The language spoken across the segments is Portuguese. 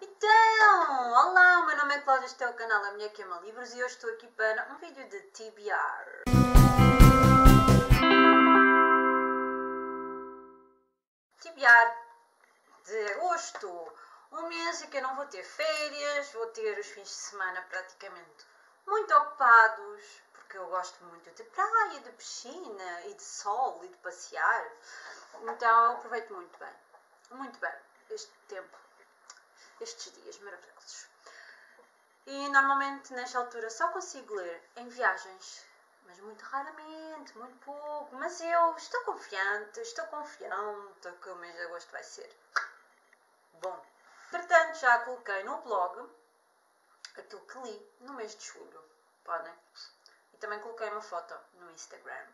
Então, olá, o meu nome é Cláudia, este é o canal A Minha Queima Livros e hoje estou aqui para um vídeo de TBR. TBR de agosto, um mês em que eu não vou ter férias, vou ter os fins de semana praticamente muito ocupados, porque eu gosto muito de praia, de piscina e de sol e de passear. Então eu aproveito muito bem, muito bem este tempo, estes dias maravilhosos. E normalmente nesta altura só consigo ler em viagens, mas muito raramente, muito pouco. Mas eu estou confiante, estou confiante que o mês de agosto vai ser bom. Portanto, já coloquei no blog aquilo que li no mês de julho. Podem? E também coloquei uma foto no Instagram.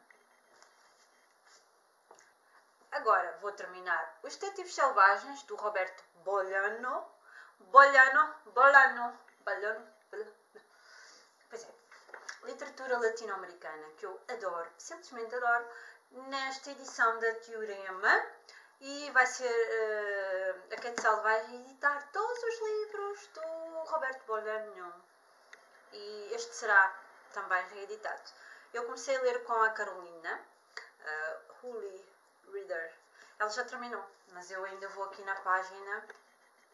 Agora vou terminar Os Detetives Selvagens do Roberto Bolano. Bolano, Bolano, Bolano, Bolano. Pois é, literatura latino-americana que eu adoro, simplesmente adoro, nesta edição da Teorema. E vai ser uh, a Quetzal vai editar todos os livros do Roberto Bolano. E este será também reeditado. Eu comecei a ler com a Carolina, uh, Holy Reader. Ela já terminou, mas eu ainda vou aqui na página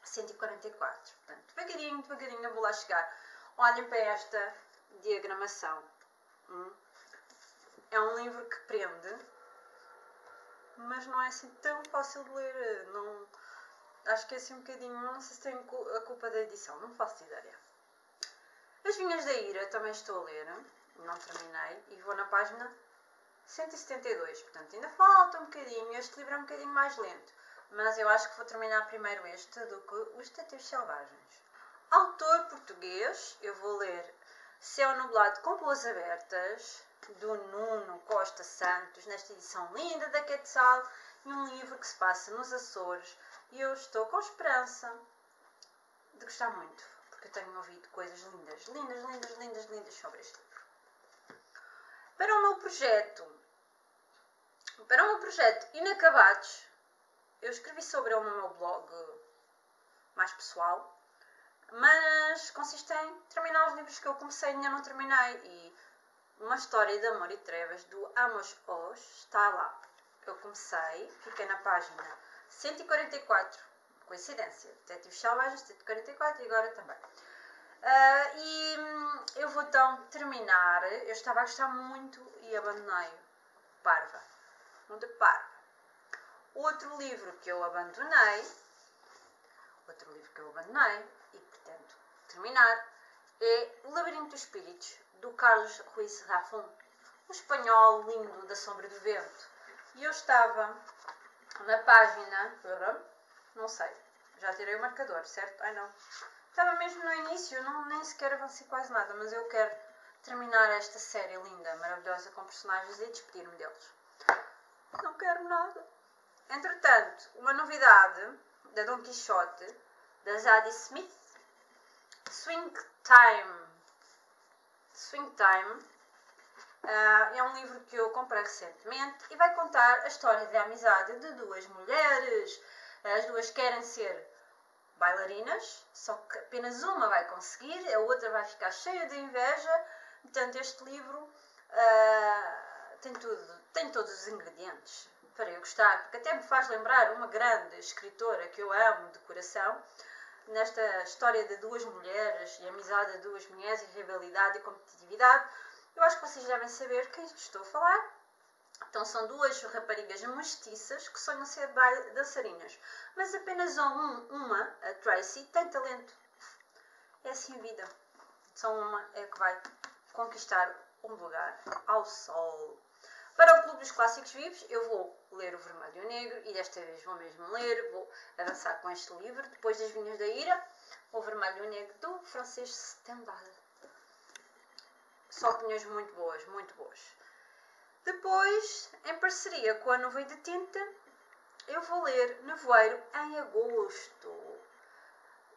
144. Portanto, devagarinho, devagarinho eu vou lá chegar. Olhem para esta diagramação. Hum? É um livro que prende, mas não é assim tão fácil de ler. Não, acho que é assim um bocadinho. Não sei se tem a culpa da edição, não faço ideia. As Vinhas da Ira também estou a ler, não terminei, e vou na página 172. Portanto, ainda falta um bocadinho. Este livro é um bocadinho mais lento, mas eu acho que vou terminar primeiro este do que Os Detetives Selvagens. Autor português, eu vou ler Céu Nublado com Boas Abertas, do Nuno Costa Santos, nesta edição linda da Quetzal, e um livro que se passa nos Açores, e eu estou com esperança de gostar muito, porque eu tenho ouvido coisas lindas, lindas, lindas, lindas, lindas sobre este livro. Para o meu projeto, para o meu projeto Inacabados, eu escrevi sobre ele no meu blog mais pessoal, mas consiste em terminar os livros que eu comecei e ainda não terminei. E uma história de amor e trevas do Amos Oz está lá. Eu comecei, fiquei na página 144, coincidência, Detetives Selvagens, 144 e agora também. Uh, e hum, eu vou então terminar. Eu estava a gostar muito e abandonei Parva. Muito Parva. Outro livro que eu abandonei, outro livro que eu abandonei e pretendo terminar, é O Labirinto dos Espíritos, do Carlos Ruiz Rafon, um espanhol lindo da sombra do vento. E eu estava na página, não sei, já tirei o marcador, certo? Ai não. Estava mesmo no início, não, nem sequer avancei quase nada, mas eu quero terminar esta série linda, maravilhosa, com personagens e despedir-me deles. Não quero nada. Entretanto, uma novidade da Don Quixote, da Zadie Smith, Swing Time. Swing Time uh, é um livro que eu comprei recentemente e vai contar a história da amizade de duas mulheres. As duas querem ser bailarinas, só que apenas uma vai conseguir, a outra vai ficar cheia de inveja. Portanto, este livro uh, tem tudo, tem todos os ingredientes para eu gostar, porque até me faz lembrar uma grande escritora que eu amo de coração, nesta história de duas mulheres e amizade de duas mulheres e rivalidade e competitividade. Eu acho que vocês devem saber quem estou a falar. Então são duas raparigas mestiças que sonham ser dançarinas, mas apenas um, uma, a Tracy, tem talento. É assim a vida. Só uma é que vai conquistar um lugar ao sol. Para o Clube dos Clássicos Vivos, eu vou ler o Vermelho e o Negro e desta vez vou mesmo ler, vou avançar com este livro, depois das Vinhas da Ira, o Vermelho e o Negro do francês Stendhal. Só opiniões muito boas, muito boas. Depois, em parceria com a Nuvem de Tinta, eu vou ler Nevoeiro em agosto.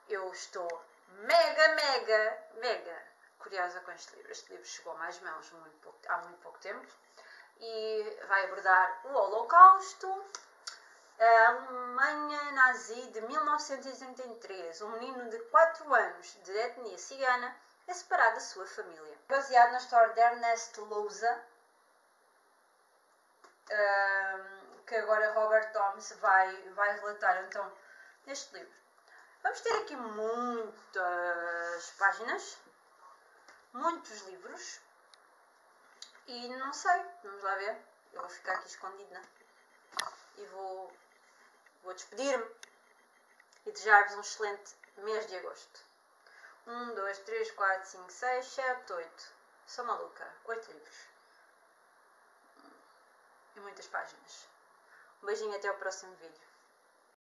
Eu estou mega, mega, mega curiosa com este livro. Este livro chegou a mais mãos muito pouco, há muito pouco tempo e vai abordar o Holocausto, A Alemanha nazi de 1933. Um menino de 4 anos, de etnia cigana, é separado da sua família. Baseado na história de Ernest Lousa, que agora Robert Thomas vai, vai relatar então neste livro. Vamos ter aqui muitas páginas, muitos livros e não sei, vamos lá ver. Eu vou ficar aqui escondida e vou, vou despedir-me e desejar-vos um excelente mês de agosto. 1, 2, 3, 4, 5, 6, 7, 8. Sou maluca. 8 livros. E muitas páginas. Um beijinho até o próximo vídeo.